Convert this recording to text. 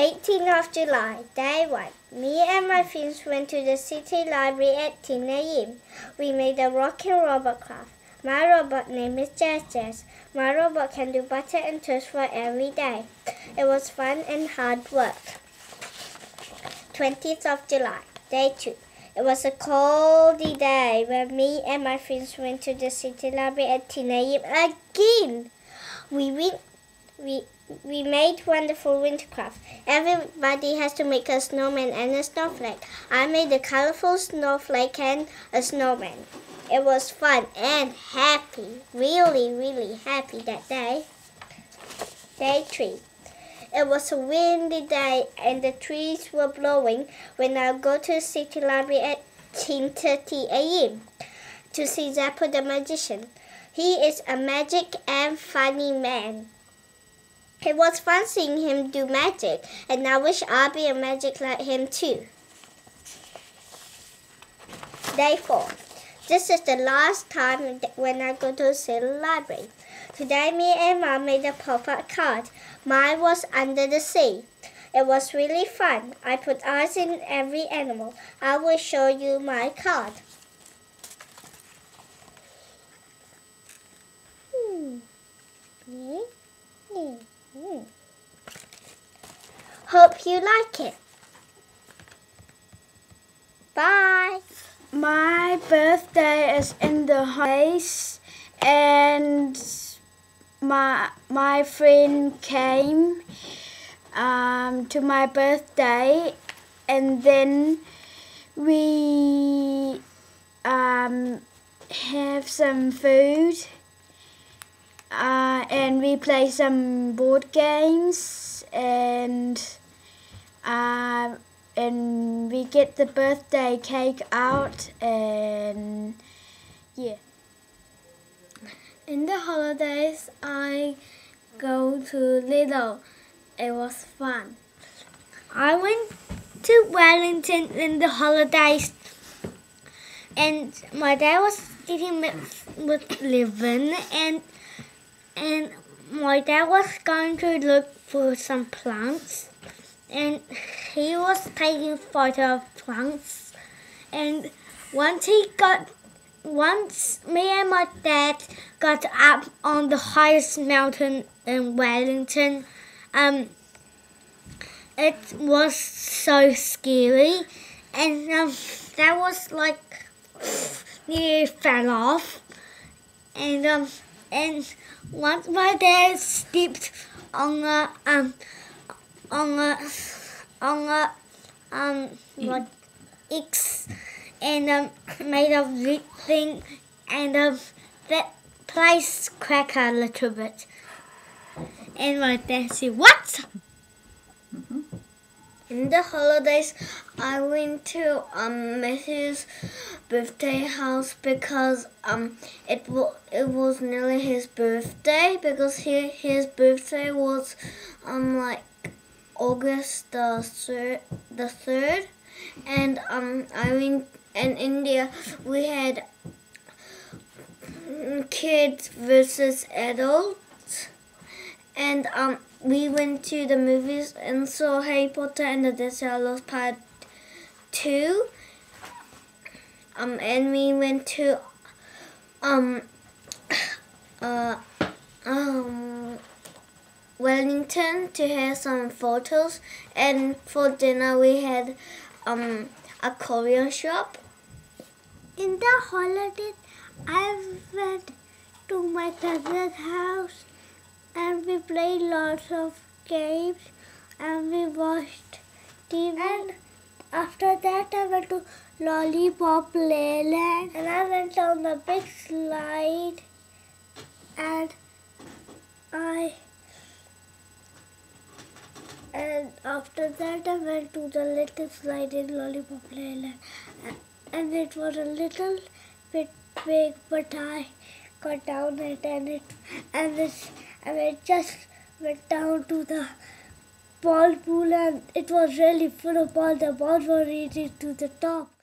18th of July, day one. Me and my friends went to the city library at 10 a.m. We made a rocking robot craft. My robot name is Jazz Jazz. My robot can do butter and toast for every day. It was fun and hard work. 20th of July, day two. It was a coldy day when me and my friends went to the city library at 10 a.m. again. We went, we we made wonderful wintercraft. Everybody has to make a snowman and a snowflake. I made a colorful snowflake and a snowman. It was fun and happy, really, really happy that day. Day three. It was a windy day and the trees were blowing when I go to the city library at 10.30 a.m. to see Zappo the magician. He is a magic and funny man. It was fun seeing him do magic, and I wish I'd be a magic like him too. Day 4. This is the last time when I go to the city library. Today, me and Mom made a pop-up card. Mine was under the sea. It was really fun. I put eyes in every animal. I will show you my card. Hmm. Hmm. Hmm. Hope you like it. Bye. My birthday is in the holidays and my my friend came um, to my birthday and then we um, have some food uh, and we play some board games and uh, and we get the birthday cake out and yeah. In the holidays, I go to Lidl. It was fun. I went to Wellington in the holidays, and my dad was eating with, with Livin, and and my dad was going to look for some plants. And he was taking photo of plants. And once he got once me and my dad got up on the highest mountain in Wellington um it was so scary. And um, that was like nearly fell off. And um and once my dad stepped on a um on a on a um what X and um made of red thing and um that place crack a little bit. And my dad said, What? In the holidays, I went to um Matthew's birthday house because um it was it was nearly his birthday because he, his birthday was um like August the third, the third, and um I went in India we had kids versus adults, and um we went to the movies and saw Harry Potter and the Deathly Hallows Part Two. Um, and we went to um uh um Wellington to have some photos, and for dinner we had um a Korean shop. In the holidays, I went to my cousin's house and we played lots of games and we watched TV. And after that, I went to Lollipop Playland and I went on the big slide and I and after that I went to the little slide in Lollipop Playland and it was a little bit big but I got down it and it and this and it just went down to the ball pool and it was really full of balls. The balls were reaching to the top.